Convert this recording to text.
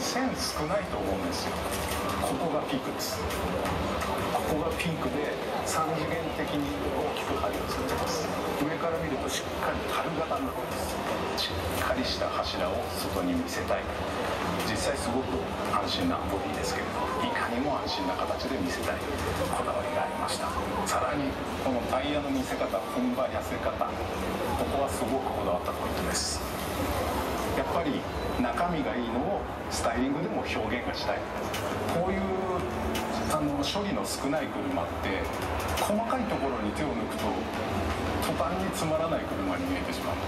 線少ないと思うんですよ。ここがピークです。ここがピークで3次元的に大きく針をつけてます。上から見るとしっかり樽型になってます。しっかりした柱を外に見せたい。実際すごく安心なボディですけれどいかにも安心な形で見せたい。こだわりがありました。さらにこのタイヤの見せ方踏ん張り痩せ方ここはすごくこだわったポイントです。やっぱり中身がいいのをスタイリングでも表現がしたい。こういうあの処理の少ない車って細かいところに手を抜くと途端につまらない車に見えてしまう。んです